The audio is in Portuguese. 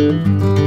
Música